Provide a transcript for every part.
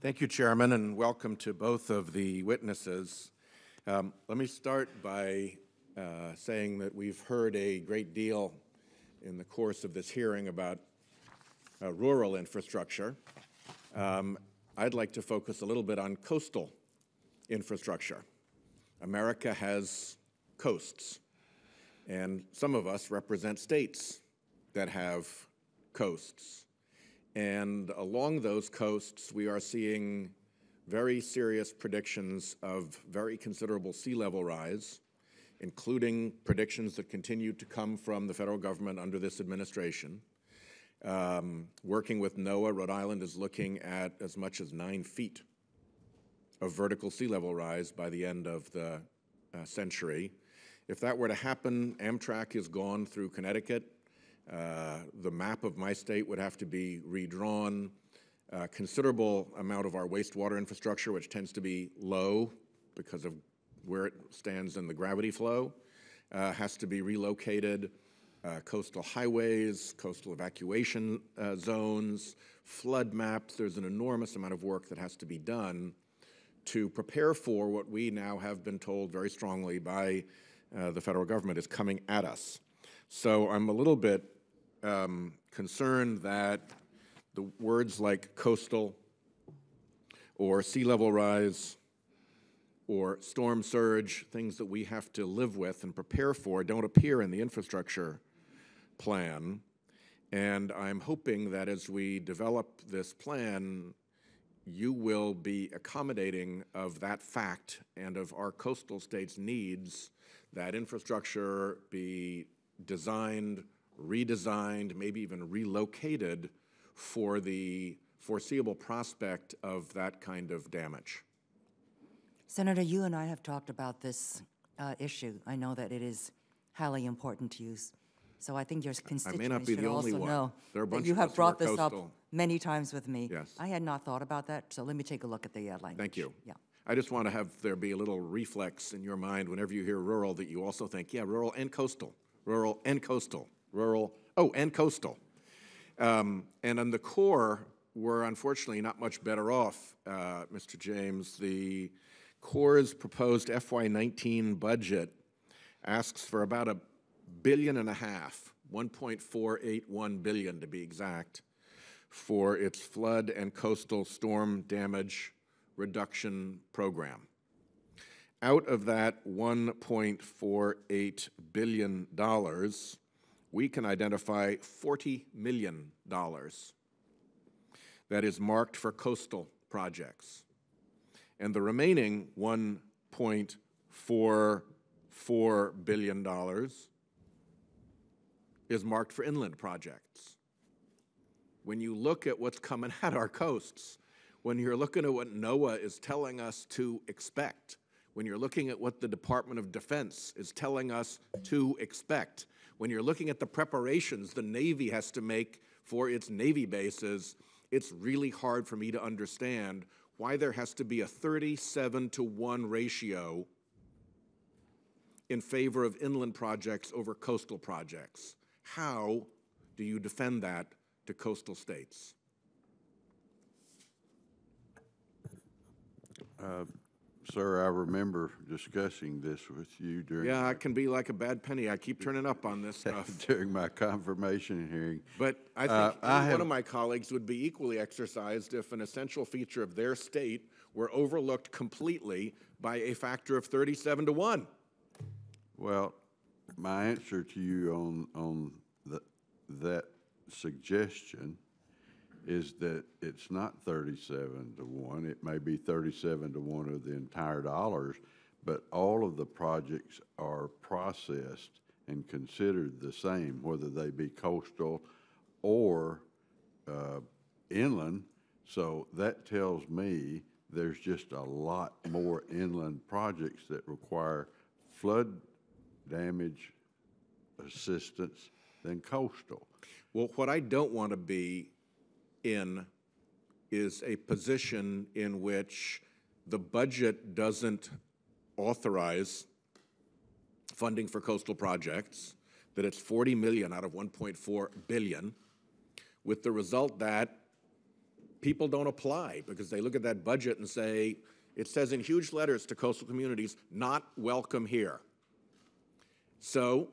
Thank you, Chairman, and welcome to both of the witnesses. Um, let me start by uh, saying that we've heard a great deal in the course of this hearing about uh, rural infrastructure. Um, I'd like to focus a little bit on coastal infrastructure. America has coasts, and some of us represent states that have coasts. And along those coasts, we are seeing very serious predictions of very considerable sea level rise, including predictions that continue to come from the federal government under this administration. Um, working with NOAA, Rhode Island is looking at as much as nine feet of vertical sea level rise by the end of the uh, century. If that were to happen, Amtrak is gone through Connecticut. Uh, the map of my state would have to be redrawn. A considerable amount of our wastewater infrastructure, which tends to be low because of where it stands in the gravity flow, uh, has to be relocated. Uh, coastal highways, coastal evacuation uh, zones, flood maps. There's an enormous amount of work that has to be done to prepare for what we now have been told very strongly by uh, the federal government is coming at us. So I'm a little bit um, concerned that the words like coastal or sea level rise or storm surge, things that we have to live with and prepare for, don't appear in the infrastructure plan. And I'm hoping that as we develop this plan, you will be accommodating of that fact and of our coastal states' needs that infrastructure be designed, redesigned, maybe even relocated for the foreseeable prospect of that kind of damage. Senator, you and I have talked about this uh, issue. I know that it is highly important to you. So I think your constituents be should the only also one. know There are a that you of have us who are brought this up many times with me. Yes. I had not thought about that, so let me take a look at the uh, language. Thank you. Yeah. I just want to have there be a little reflex in your mind whenever you hear rural that you also think, yeah, rural and coastal, rural and coastal, rural, oh, and coastal. Um, and on the Corps, we're unfortunately not much better off, uh, Mr. James. The Corps' proposed FY19 budget asks for about a billion and a half, 1.481 billion to be exact, for its flood and coastal storm damage reduction program. Out of that $1.48 billion, we can identify $40 million that is marked for coastal projects. And the remaining $1.44 billion is marked for inland projects. When you look at what's coming at our coasts, when you're looking at what NOAA is telling us to expect, when you're looking at what the Department of Defense is telling us to expect, when you're looking at the preparations the Navy has to make for its Navy bases, it's really hard for me to understand why there has to be a 37 to 1 ratio in favor of inland projects over coastal projects. How do you defend that to coastal states? Uh, Sir, I remember discussing this with you during, Yeah, it can be like a bad penny. I keep turning up on this stuff. during my confirmation hearing. But I Uh, think I any one have- of my colleagues would be equally exercised if an essential feature of their state were overlooked completely by a factor of 37 to 1. Well, my answer to you on, on the, that suggestion is that it's not thirty-seven to one. It may be thirty-seven to one of the entire dollars, but all of the projects are processed and considered the same, whether they be coastal or uh, inland. So that tells me there's just a lot more inland projects that require flood damage assistance than coastal. Well, what I don't want to be in is a position in which the budget doesn't authorize funding for coastal projects, that it's 40 million out of 1.4 billion, with the result that people don't apply because they look at that budget and say, it says in huge letters to coastal communities, not welcome here. So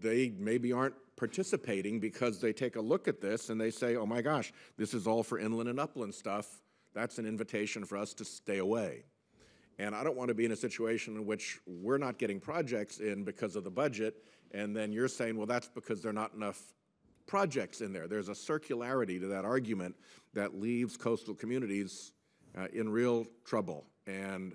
they maybe aren't participating because they take a look at this and they say, oh my gosh, this is all for inland and upland stuff. That's an invitation for us to stay away. And I don't want to be in a situation in which we're not getting projects in because of the budget, and then you're saying, well, that's because there are not enough projects in there. There's a circularity to that argument that leaves coastal communities uh, in real trouble. And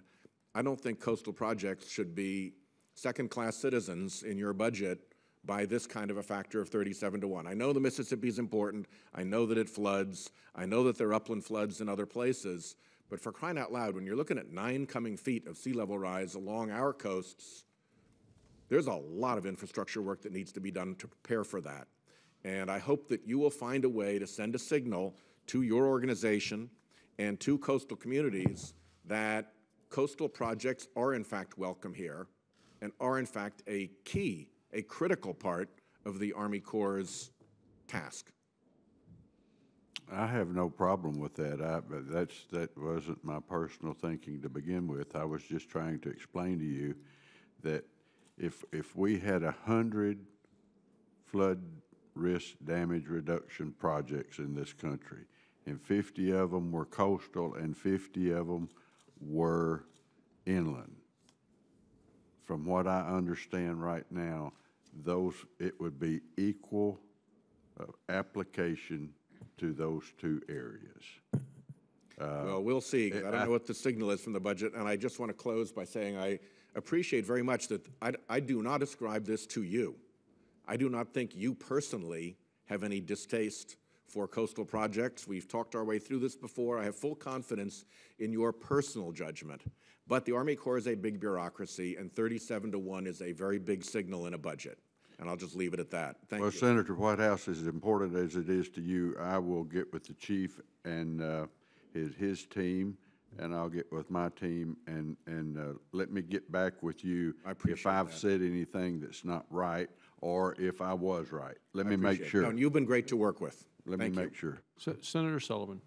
I don't think coastal projects should be second-class citizens in your budget by this kind of a factor of 37 to 1. I know the Mississippi is important. I know that it floods. I know that there are upland floods in other places. But for crying out loud, when you're looking at nine coming feet of sea level rise along our coasts, there's a lot of infrastructure work that needs to be done to prepare for that. And I hope that you will find a way to send a signal to your organization and to coastal communities that coastal projects are in fact welcome here and are in fact a key, a critical part of the Army Corps' task. I have no problem with that, I, but that's, that wasn't my personal thinking to begin with. I was just trying to explain to you that if, if we had a hundred flood risk damage reduction projects in this country, and fifty of them were coastal and fifty of them were inland, from what I understand right now, those, it would be equal uh, application to those two areas. Well, we'll see, 'cause I don't know what the signal is from the budget, and I just want to close by saying I appreciate very much that I, I do not ascribe this to you. I do not think you personally have any distaste for coastal projects. We've talked our way through this before. I have full confidence in your personal judgment. But the Army Corps is a big bureaucracy, and 37 to 1 is a very big signal in a budget. And I'll just leave it at that. Thank Well, you. Senator Whitehouse, as important as it is to you, I will get with the chief and uh, his, his team, and I'll get with my team, and, and uh, let me get back with you. I appreciate If I've that. said anything that's not right, or if I was right. Let me make Appreciate it. sure. No, and you've been great to work with. Let me Thank you. make sure. Se- Senator Sullivan.